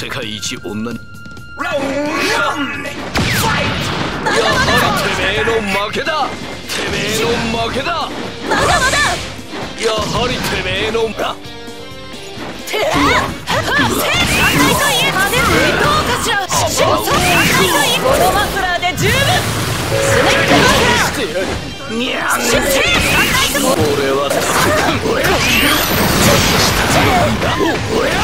世界一女に。ラウンドやはりてめえの負けだ。てめえの負けだ。まだまだやはりてめえのあてら三回といえどうかしらしも三回といえこのマフラーで十分スネックマフラーしてやるにゃん出世三回と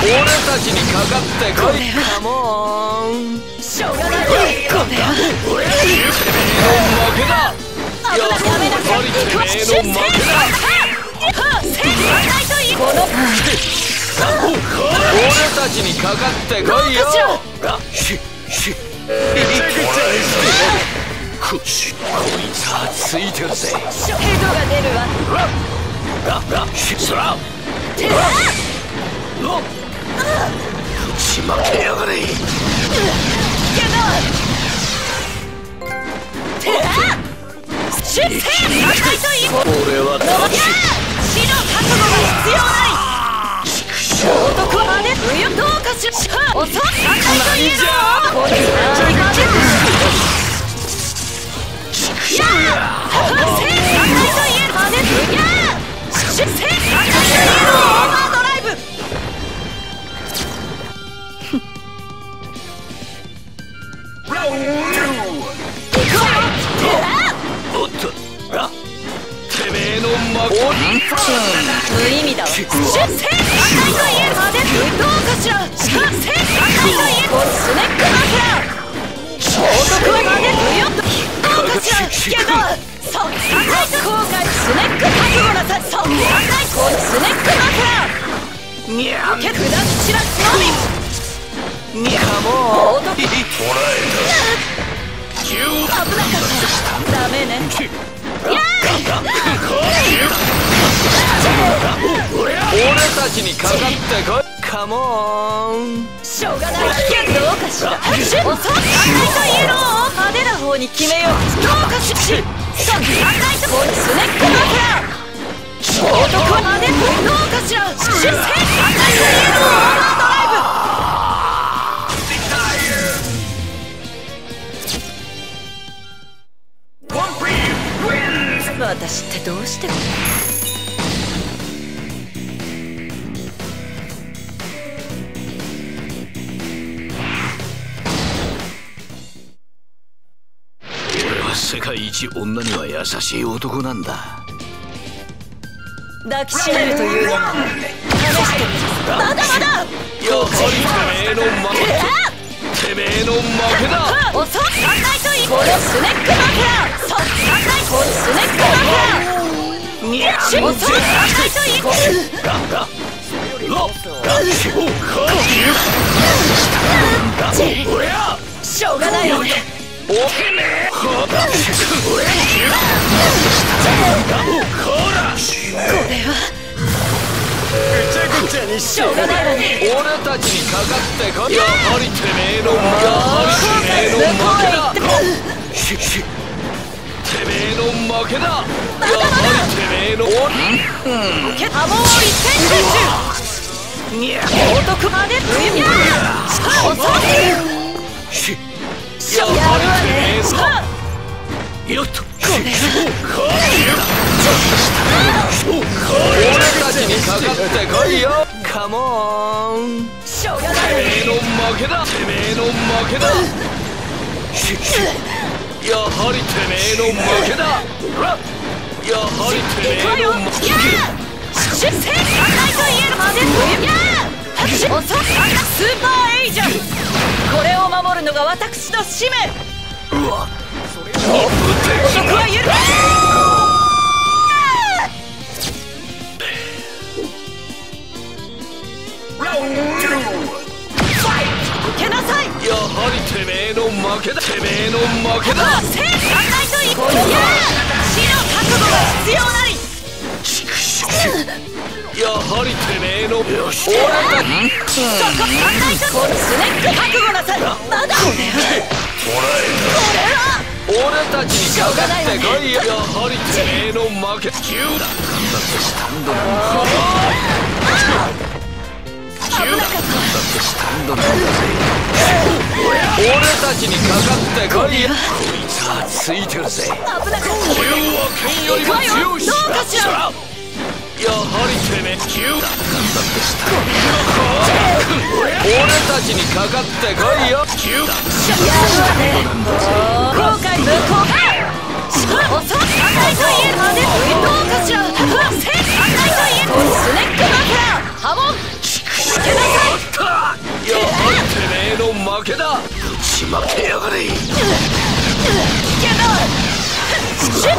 俺たちにかかってこいカモンしょうがないこれはてめえの負けだ危なくやめなさいやはりてめえの負けだはあ正三回といえこの俺たちにかかってこいよ。あししこしこいつはついてるぜヘドが出るわああしそらてらの打ち負けやがれ。けどてら出俺は死の覚悟が必要ない。男どうかしらおそ三回といこれはやあ正三回といえ俺たちにかかってこい。カモンしょうがないけどどうかしら出おそう三回とイエローを派手な方に決めよう。どうかしそう三回とこうスネックマフラー男は派手どうかしら出世三回とイエローオーバードライブ私ってどうして俺は世界一女には優しい男なんだ。抱きしめるというまだまだ。やはりてめえの負けてめえの負けだおそう三回といいこのスネックマフラー。そう三回このスネックマフラー。にゃんおそう三回といいこ俺やしょうがないわねおけめぐちゃにししょうがないわね俺たちにかかってこいやは。りてめえのやは。りてめえの負けやるわね。よっと俺たちにかかってこいよカモンしょうがないわね。てめえの負けだてめえの負けだししやはりてめえの負けだやはりてめえの負けや出世三回と言えるまでスーパーエイジャンこれを守るのが私の使命うわ男は許ラウンド受けなさいやはりて。めえの負けだてめえの負けだ正三回と言いこのや死の覚悟が必要なのよし。俺たちそこ三回とこのスネック覚悟なさいまだこれは。俺たちにかかってこいよやは。りてめえの負け牛だだってスタンドなんか危なかったスタンドなんだぜ俺たちにかかってこいよこいつは。ついてるぜ危なかったこれは。剣よりも強いしどうかしらやはりてめえ銃だだってスタンド俺たちにかかってこいよ。銃だやるわね後悔無効遅っ赤いと言えるまでどうかしら赤いと言えスネックマフラーハモンつけなさいやはりてめえの負けだ打ち負けやがれけど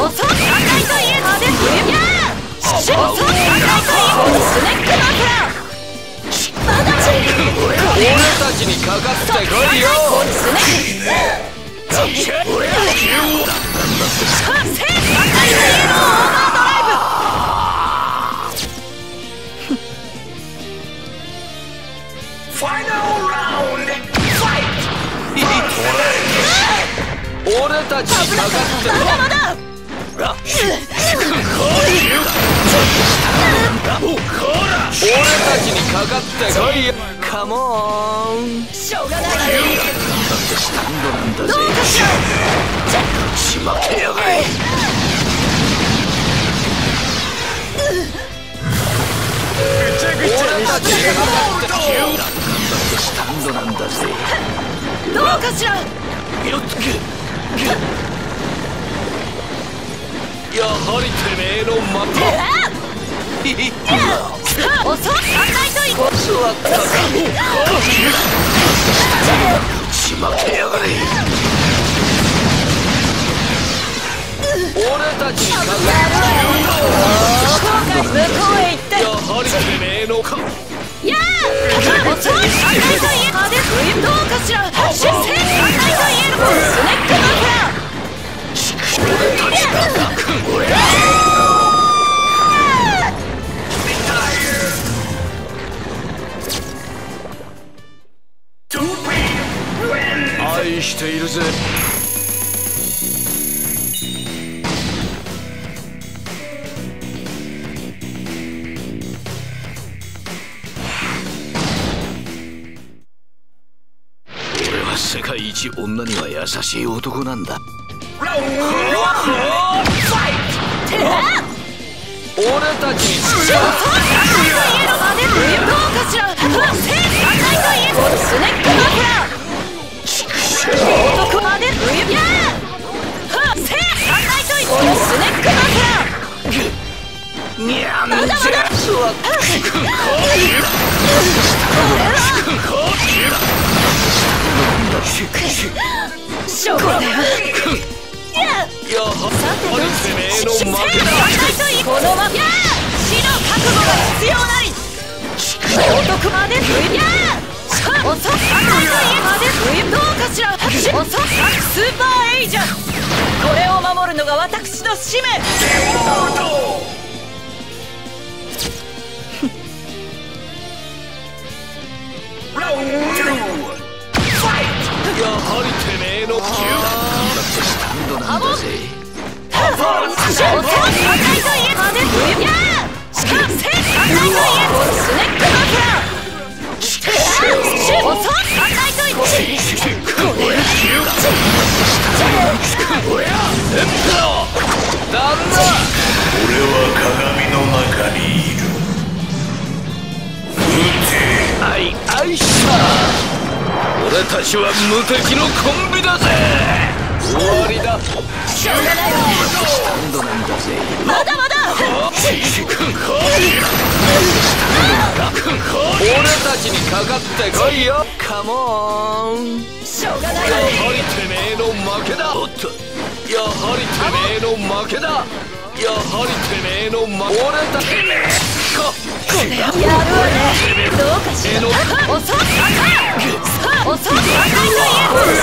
遅っ赤いと言えまでや遅っ赤いと言えるスネックマフラーまだ俺たちにかかっ俺たちにかかってこいまだまだカモンしょうがないだってスタンドなんだぜどうかしら。しまけやがれぐちゃぐちゃに俺たちしてにかかってこいよだってスタンドなんだぜどうかしらよっつけやはりてめえの負け遅っ赤いと言える座ったかしまけやがれ俺たちにかかって後悔向こうへ行ってやはりてめえのかやあ遅っ赤いと言えどうかしら。出世赤いと言えるスネック愛しているぜ。俺は世界一女には優しい男なんだ。俺たちうかしらこのままや死の覚悟が必要なり男までや遅っ赤いと家までどうかしら遅っスー。パー。エイジャー。これを守るのが私の使命やはりてめえのスタンドなんだぜー。遅っ赤いと家旦俺は鏡の中にいる那愛愛した俺たちは無敵のコンビだぜ。終わりだしょうがないわスタンドなんだ。ぜまだまだ。俺たちにかかってこいよ。カモン。しょうがないやわはりてめえの負けだ。おっとやはりてめえの負けだ。やはりてめえの負け俺たち。かやるわねどうかしら遅っ赤い遅っ赤いと言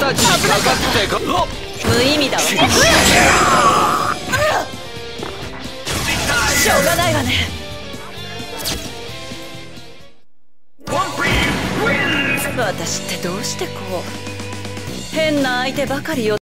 たちにかかってこ無意味だわ。しょうがないわね。私ってどうしてこう。変な相手ばかりよ。